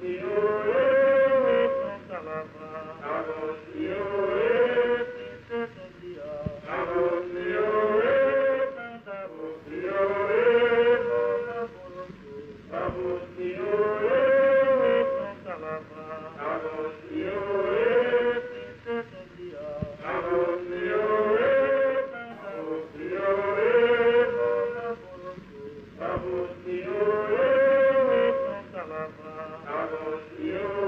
Senhor you.